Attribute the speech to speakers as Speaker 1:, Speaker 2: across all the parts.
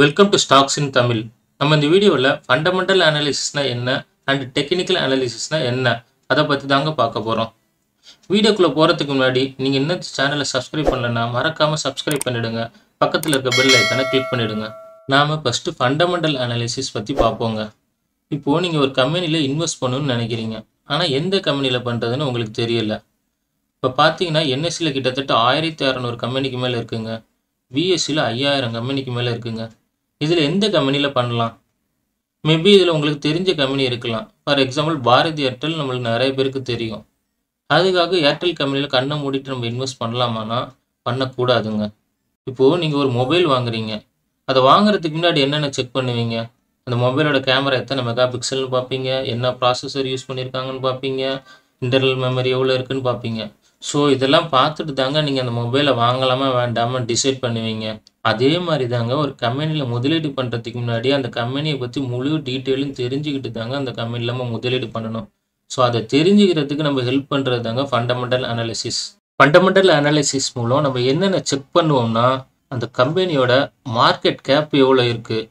Speaker 1: Welcome to stocks in Tamil நம்ம இந்த வீடியோவில் ஃபண்டமெண்டல் அனாலிசிஸ்னால் என்ன அண்ட் டெக்னிக்கல் அனாலிசிஸ்னால் என்ன? அதை பற்றி தாங்க பார்க்க போகிறோம் வீடியோக்குள்ளே போகிறதுக்கு முன்னாடி நீங்கள் என்ன சேனலை சப்ஸ்கிரைப் பண்ணலன்னா மறக்காமல் சப்ஸ்கிரைப் பண்ணிவிடுங்க பக்கத்தில் இருக்க பெல் ஐக்கனை கிளிக் பண்ணிவிடுங்க நாம் ஃபஸ்ட்டு ஃபண்டமெண்டல் அனாலிசிஸ் பற்றி பார்ப்போங்க. இப்போது நீங்கள் ஒரு கம்பெனியில் இன்வெஸ்ட் பண்ணணும்னு நினைக்கிறீங்க. ஆனால் எந்த கம்பெனியில் பண்ணுறதுன்னு உங்களுக்கு தெரியல. இப்போ பார்த்தீங்கன்னா என்எஸ்சியில் கிட்டத்தட்ட ஆயிரத்தி அறநூறு கம்பெனிக்கு மேலே இருக்குங்க. பிஎஸ்சியில் ஐயாயிரம் கம்பெனிக்கு மேலே இருக்குங்க. இதில் எந்த கம்பெனியில் பண்ணலாம்? மேபி இதில் உங்களுக்கு தெரிஞ்ச கம்பெனி இருக்கலாம். ஃபார் எக்ஸாம்பிள் பாரதி ஏர்டெல் நம்மளுக்கு நிறைய பேருக்கு தெரியும். அதுக்காக ஏர்டெல் கம்பெனியில் கண்ணை மூடிட்டு நம்ம இன்வெஸ்ட் பண்ணலாமான்னா பண்ணக்கூடாதுங்க. இப்போது நீங்கள் ஒரு மொபைல் வாங்குறீங்க. அதை வாங்குறதுக்கு முன்னாடி என்னென்ன செக் பண்ணுவீங்க? அந்த மொபைலோட கேமரா எத்தனை மெகா பிக்சல்னு பார்ப்பீங்க. என்ன ப்ராசஸர் யூஸ் பண்ணியிருக்காங்கன்னு பார்ப்பீங்க. இன்டர்னல் மெமரி எவ்வளோ இருக்குன்னு பார்ப்பீங்க. ஸோ இதெல்லாம் பார்த்துட்டு தாங்க நீங்கள் அந்த மொபைலை வாங்கலாமா வேண்டாமா டிசைட் பண்ணுவீங்க. அதே மாதிரி தாங்க ஒரு கம்பெனியில் முதலீடு பண்ணுறதுக்கு முன்னாடி அந்த கம்பெனியை பற்றி முழு டீட்டெயிலும் தெரிஞ்சுக்கிட்டு தாங்க அந்த கம்பெனியில் நம்ம முதலீடு பண்ணணும். ஸோ அதை தெரிஞ்சுக்கிறதுக்கு நம்ம ஹெல்ப் பண்ணுறது தாங்க ஃபண்டமெண்டல் அனாலிசிஸ் ஃபண்டமெண்டல் அனாலிசிஸ் மூலம் நம்ம என்னென்ன செக் பண்ணுவோம்னா அந்த கம்பெனியோட மார்க்கெட் கேப் எவ்வளோ இருக்குது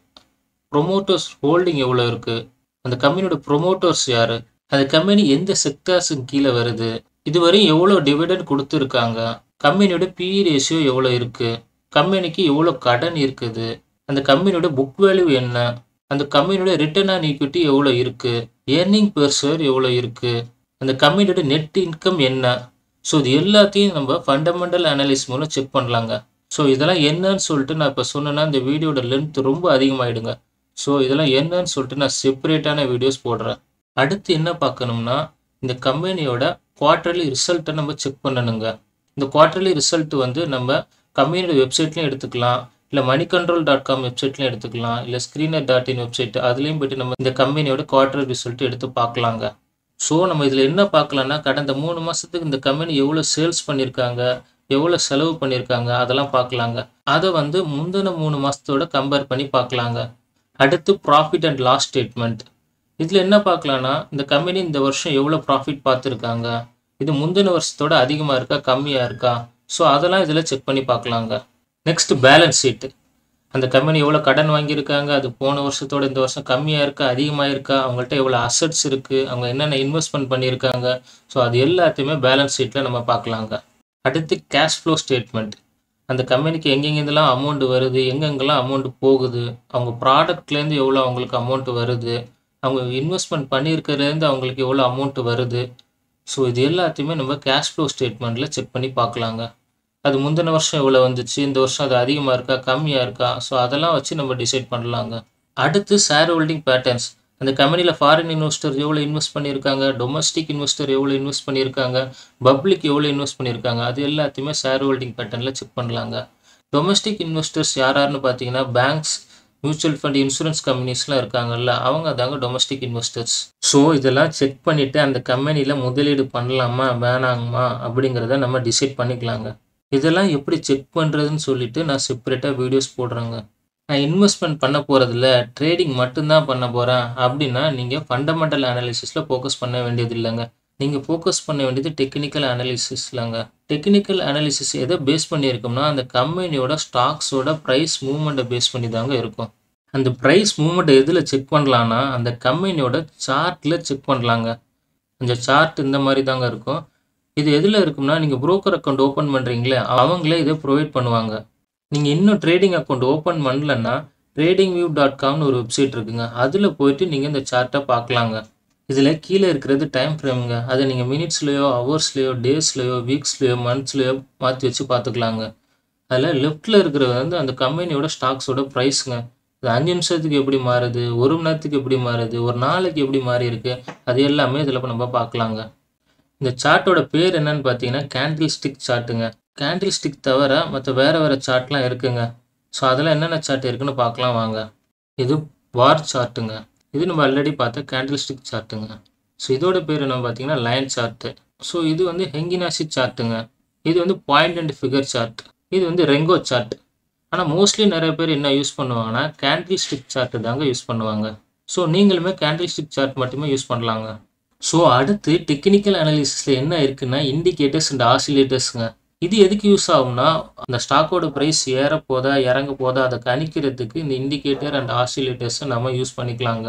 Speaker 1: ப்ரொமோட்டர்ஸ் ஹோல்டிங் எவ்வளோ இருக்குது அந்த கம்பெனியோட ப்ரொமோட்டர்ஸ் யார்? அந்த கம்பெனி எந்த செக்டார்ஸுக்கு கீழே வருது? இதுவரை எவ்வளோ டிவிடெண்ட் கொடுத்துருக்காங்க? கம்பெனியோட பி ரேஷியோ எவ்வளோ இருக்குது கம்பெனிக்கு எவ்வளோ கடன் இருக்குது? அந்த கம்பெனியோட புக் வேல்யூ என்ன? அந்த கம்பெனியோட ரிட்டர்ன் ஆன் ஈக்விட்டி எவ்வளோ இருக்குது ஏர்னிங் பெர் ஷேர் எவ்வளோ இருக்குது அந்த கம்பெனியோட நெட் இன்கம் என்ன? ஸோ இது எல்லாத்தையும் நம்ம ஃபண்டமெண்டல் அனாலிஸ் மூலம் செக் பண்ணலாங்க. ஸோ இதெல்லாம் என்னன்னு சொல்லிட்டு நான் இப்போ சொன்னேன்னா இந்த வீடியோட லென்த் ரொம்ப அதிகமாகிடுங்க ஸோ இதெல்லாம் என்னன்னு சொல்லிட்டு நான் செப்பரேட்டான வீடியோஸ் போடுறேன். அடுத்து என்ன பார்க்கணும்னா இந்த கம்பெனியோட குவார்டர்லி ரிசல்ட்டை நம்ம செக் பண்ணணுங்க. இந்த குவார்ட்டர்லி ரிசல்ட் வந்து நம்ம கம்பெனியோட வெப்சைட்லையும் எடுத்துக்கலாம். இல்லை மணி கண்ட்ரோல் டாட் காம் வெப்சைட்லையும் எடுத்துக்கலாம். இல்லை ஸ்க்ரீனர் டாட் இன் வெப்சைட் அதுலேயும் போய்ட்டு நம்ம இந்த கம்பெனியோட குவார்ட்டர் ரிசல்ட் எடுத்து பார்க்கலாங்க. ஸோ நம்ம இதில் என்ன பார்க்கலாம்னா கடந்த மூணு மாதத்துக்கு இந்த கம்பெனி எவ்வளோ சேல்ஸ் பண்ணியிருக்காங்க எவ்வளோ செலவு பண்ணியிருக்காங்க அதெல்லாம் பார்க்கலாங்க. அதை வந்து முந்தின மூணு மாதத்தோட கம்பேர் பண்ணி பார்க்கலாங்க. அடுத்து ப்ராஃபிட் அண்ட் லாஸ் ஸ்டேட்மெண்ட் இதில் என்ன பார்க்கலான்னா இந்த கம்பெனி இந்த வருஷம் எவ்வளோ ப்ராஃபிட் பார்த்துருக்காங்க? இது முந்தின வருஷத்தோட அதிகமாக இருக்கா கம்மியாக இருக்கா? ஸோ அதெல்லாம் இதில் செக் பண்ணி பார்க்கலாங்க. நெக்ஸ்ட் பேலன்ஸ் ஷீட்டு அந்த கம்பெனி எவ்வளோ கடன் வாங்கியிருக்காங்க? அது போன வருஷத்தோட இந்த வருஷம் கம்மியாக இருக்கா அதிகமாக இருக்கா? அவங்கள்ட்ட எவ்வளோ அசட்ஸ் இருக்குது அவங்க என்னென்ன இன்வெஸ்ட்மெண்ட் பண்ணியிருக்காங்க? ஸோ அது எல்லாத்தையுமே பேலன்ஸ் ஷீட்டில் நம்ம பார்க்கலாங்க. அடுத்து கேஷ் ஃப்ளோ ஸ்டேட்மெண்ட் அந்த கம்பெனிக்கு எங்கெங்கேருந்துலாம் அமௌண்ட் வருது எங்கெங்கெல்லாம் அமௌண்ட் போகுது அவங்க ப்ராடக்ட்லேருந்து எவ்வளோ அவங்களுக்கு அமௌண்ட் வருது அவங்க இன்வெஸ்ட்மெண்ட் பண்ணியிருக்கிறதுலேருந்து அவங்களுக்கு எவ்வளோ அமௌண்ட் வருது? ஸோ இது எல்லாத்தையுமே நம்ம கேஷ் ஃப்ளோ ஸ்டேட்மெண்ட்டில் செக் பண்ணி பார்க்கலாங்க. அது முந்தின வருஷம் எவ்வளோ வந்துச்சு? இந்த வருஷம் அது அதிகமாக இருக்கா? கம்மியாக இருக்கா? ஸோ அதெல்லாம் வச்சு நம்ம டிசைட் பண்ணலாங்க. அடுத்து ஷேர் ஹோல்டிங் பேட்டர்ன்ஸ் அந்த கம்பெனியில் ஃபாரின் இன்வெஸ்டர் எவ்வளோ இன்வெஸ்ட் பண்ணியிருக்காங்க? டொமஸ்டிக் இன்வெஸ்டர் எவ்வளோ இன்வெஸ்ட் பண்ணியிருக்காங்க? பப்ளிக் எவ்வளோ இன்வெஸ்ட் பண்ணியிருக்காங்க? அது எல்லாத்தையுமே ஷேர் ஹோல்டிங் பேட்டர்னில் செக் பண்ணலாங்க. டொமஸ்டிக் இன்வெஸ்டர்ஸ் யார் யாருன்னு பார்த்தீங்கன்னா பேங்க்ஸ் மியூச்சுவல் ஃபண்ட் இன்சூரன்ஸ் கம்பெனிஸ்லாம் இருக்காங்கல்ல அவங்க தாங்க டொமஸ்டிக் இன்வெஸ்டர்ஸ் ஸோ இதெல்லாம் செக் பண்ணிவிட்டு அந்த கம்பெனியில் முதலீடு பண்ணலாமா வேணாங்கம்மா அப்படிங்கிறத நம்ம டிசைட் பண்ணிக்கலாங்க. இதெல்லாம் எப்படி செக் பண்ணுறதுன்னு சொல்லிட்டு நான் செப்பரேட்டாக வீடியோஸ் போடுறேங்க. நான் இன்வெஸ்ட்மெண்ட் பண்ண போகிறதில்ல ட்ரேடிங் மட்டும்தான் பண்ண போகிறேன் அப்படின்னா நீங்கள் ஃபண்டமெண்டல் அனாலிசிஸில் ஃபோக்கஸ் பண்ண வேண்டியது இல்லைங்க நீங்கள் ஃபோக்கஸ் பண்ண வேண்டியது டெக்னிக்கல் அனாலிசிஸ்லாங்க டெக்னிக்கல் அனாலிசிஸ் எதை பேஸ் பண்ணியிருக்கோம்னா அந்த கம்பெனியோட ஸ்டாக்ஸோட ப்ரைஸ் மூவ்மெண்ட்டை பேஸ் பண்ணி தாங்க இருக்கும். அந்த ப்ரைஸ் மூவ்மெண்ட்டை எதில் செக் பண்ணலான்னா அந்த கம்பெனியோட சார்ட்டில் செக் பண்ணலாங்க. அந்த சார்ட் இந்த மாதிரி தாங்க இருக்கும். இது எதில் இருக்கும்னா நீங்கள் ப்ரோக்கர் அக்கௌண்ட் ஓப்பன் பண்ணுறீங்களே அவங்களே இதை ப்ரொவைட் பண்ணுவாங்க. நீங்கள் இன்னும் ட்ரேடிங் அக்கௌண்ட் ஓப்பன் பண்ணலன்னா ட்ரேடிங் வியூ டாட் காம்னு ஒரு வெப்சைட் இருக்குங்க. அதில் போயிட்டு நீங்கள் இந்த சார்ட்டை பார்க்கலாங்க. இதில் கீழே இருக்கிறது டைம் ஃப்ரேமுங்க அதை நீங்கள் மினிட்ஸ்லேயோ ஹவர்ஸ்லேயோ டேஸ்லேயோ வீக்ஸ்லேயோ மந்த்ஸ்லேயோ மாற்றி வச்சு பார்த்துக்கலாங்க அதில் லெஃப்ட்டில் இருக்கிறது வந்து அந்த கம்பெனியோட ஸ்டாக்ஸோட ப்ரைஸுங்க அது அஞ்சு நிமிஷத்துக்கு எப்படி மாறுது? ஒரு மணி நேரத்துக்கு எப்படி மாறுது? ஒரு நாளைக்கு எப்படி மாறி இருக்கு? அது எல்லாமே இதில் நம்ம பார்க்கலாங்க இந்த சார்ட்டோட பேர் என்னன்னு பார்த்தீங்கன்னா கேண்டில் ஸ்டிக் சார்ட்டுங்க கேண்டில் ஸ்டிக் தவிர மற்ற வேறு வேறு சார்ட்லாம் இருக்குங்க. ஸோ அதெல்லாம் என்னென்ன சார்ட் இருக்குன்னு பார்க்கலாம் வாங்க. இது வார் சார்ட்டுங்க இது நம்ம ஆல்ரெடி பார்த்த கேண்டில் ஸ்டிக் சார்ட்டுங்க ஸோ இதோட பேர் என்ன பார்த்தீங்கன்னா லைன் சார்ட்டு ஸோ இது வந்து ஹெங்கினாசி சார்ட்டுங்க. இது வந்து பாயிண்ட் அண்ட் ஃபிகர் சார்ட் இது வந்து ரெங்கோ சார்ட். ஆனால் மோஸ்ட்லி நிறைய பேர் என்ன யூஸ் பண்ணுவாங்கன்னா கேண்டில் ஸ்டிக் சார்ட்டு தாங்க யூஸ் பண்ணுவாங்க. ஸோ நீங்களுமே கேண்டில் ஸ்டிக் சார்ட் மட்டுமே யூஸ் பண்ணலாங்க. ஸோ அடுத்து டெக்னிக்கல் அனாலிசிஸில் என்ன இருக்குன்னா இண்டிகேட்டர்ஸ் அண்ட் ஆசிலேட்டர்ஸுங்க இது எதுக்கு யூஸ் ஆகும்னா அந்த ஸ்டாக்கோட ப்ரைஸ் ஏற போதா இறங்க போதா அதை கணிக்கிறதுக்கு இந்த இண்டிகேட்டர் அண்ட் ஆசிலேட்டர்ஸை நம்ம யூஸ் பண்ணிக்கலாங்க.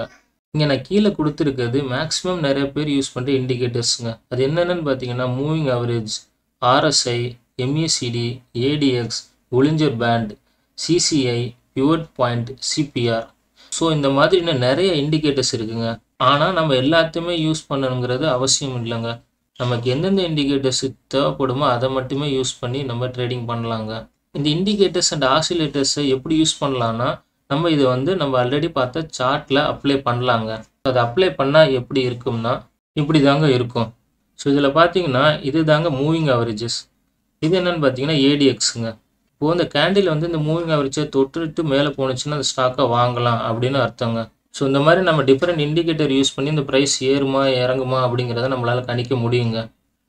Speaker 1: இங்கே நான் கீழே கொடுத்துருக்கிறது மேக்ஸிமம் நிறைய பேர் யூஸ் பண்ணுற இண்டிகேட்டர்ஸுங்க அது என்னென்னு பார்த்தீங்கன்னா moving average RSI MACD ADX Bollinger band CCI pivot point CPR so இந்த மாதிரி இன்னும் நிறைய இண்டிகேட்டர்ஸ் இருக்குங்க. ஆனால் நம்ம எல்லாத்தையுமே யூஸ் பண்ணணுங்கிறது அவசியம் இல்லைங்க. நமக்கு எந்தெந்த இண்டிகேட்டர்ஸ் தேவைப்படுமோ அதை மட்டுமே யூஸ் பண்ணி நம்ம ட்ரேடிங் பண்ணலாங்க. இந்த இண்டிகேட்டர்ஸ் அண்ட் ஆசிலேட்டர்ஸை எப்படி யூஸ் பண்ணலான்னா நம்ம இதை வந்து நம்ம ஆல்ரெடி பார்த்த சார்ட்டில் அப்ளை பண்ணலாங்க. அதை அப்ளை பண்ணால் எப்படி இருக்கும்னா இப்படி தாங்க இருக்கும். ஸோ இதில் பார்த்தீங்கன்னா இது தாங்க மூவிங் அவரேஜஸ் இது என்னென்னு பார்த்தீங்கன்னா ஏடிஎக்ஸுங்க இப்போது இந்த கேண்டில் வந்து இந்த மூவிங் அவரேஜை தொட்டுட்டு மேலே போணுச்சுன்னா அந்த ஸ்டாக்கை வாங்கலாம் அப்படின்னு அர்த்தங்க. ஸோ இந்த மாதிரி நம்ம டிஃப்ரெண்ட் இண்டிகேட்டர் யூஸ் பண்ணி இந்த ப்ரைஸ் ஏறுமா இறங்குமா அப்படிங்கிறத நம்மளால் கணிக்க முடியுங்க.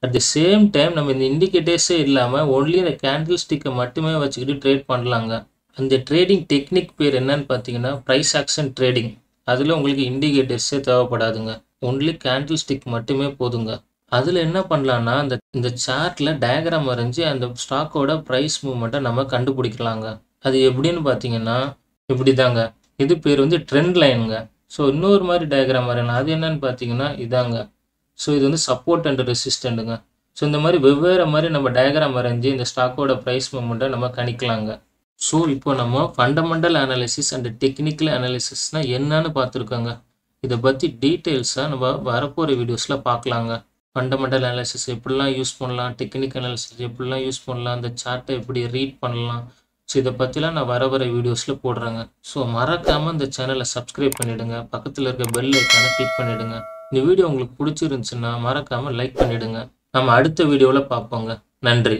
Speaker 1: அட் தி சேம் டைம் நம்ம இந்த இண்டிகேட்டர்ஸே இல்லாமல் ஒன்லி இந்த கேண்டில் ஸ்டிக்கை மட்டுமே வச்சுக்கிட்டு ட்ரேட் பண்ணலாங்க. அந்த ட்ரேடிங் டெக்னிக் பேர் என்னன்னு பார்த்தீங்கன்னா ப்ரைஸ் ஆக்ஷன் ட்ரேடிங் அதில் உங்களுக்கு இண்டிகேட்டர்ஸே தேவைப்படாதுங்க. ஒன்லி கேண்டில் ஸ்டிக் மட்டுமே போதுங்க. அதில் என்ன பண்ணலான்னா அந்த இந்த சார்ட்டில் டயக்ராம் வரைஞ்சி அந்த ஸ்டாக்கோட ப்ரைஸ் மூவ்மெண்ட்டை நம்ம கண்டுபிடிக்கலாங்க. அது எப்படின்னு பார்த்தீங்கன்னா இப்படி தாங்க இது பேர் வந்து ட்ரெண்ட் லைனுங்க ஸோ இன்னொரு மாதிரி டயக்ராம் வரையணும் அது என்னன்னு பார்த்தீங்கன்னா இதாங்க. ஸோ இது வந்து சப்போர்ட் அண்ட் ரெசிஸ்டண்ட்டுங்க ஸோ இந்த மாதிரி வெவ்வேறு மாதிரி நம்ம டயக்ராம் வரைஞ்சி இந்த ஸ்டாக்கோட ப்ரைஸ் மூமெண்ட்டை நம்ம கணிக்கலாங்க. ஸோ இப்போ நம்ம ஃபண்டமெண்டல் அனாலிசிஸ் அண்ட் டெக்னிக்கல் அனாலிசிஸ்னால் என்னன்னு பார்த்துருக்கோங்க. இதை பற்றி டீட்டெயில்ஸாக நம்ம வரப்போகிற வீடியோஸில் பார்க்கலாங்க. ஃபண்டமெண்டல் அனாலிசிஸ் எப்படிலாம் யூஸ் பண்ணலாம் டெக்னிக்கல் அனாலிசிஸ் எப்படிலாம் யூஸ் பண்ணலாம் அந்த சார்ட்டை எப்படி ரீட் பண்ணலாம் ஸோ இதை பற்றிலாம் நான் வர வர வீடியோஸில் போடுறேங்க. ஸோ மறக்காமல் இந்த சேனலை சப்ஸ்கிரைப் பண்ணிவிடுங்க பக்கத்தில் இருக்க பெல் ஐக்கானை கிளிக் பண்ணிவிடுங்க இந்த வீடியோ உங்களுக்கு பிடிச்சிருந்துச்சுன்னா மறக்காமல் லைக் பண்ணிவிடுங்க நம்ம அடுத்த வீடியோவில் பார்ப்போங்க. நன்றி.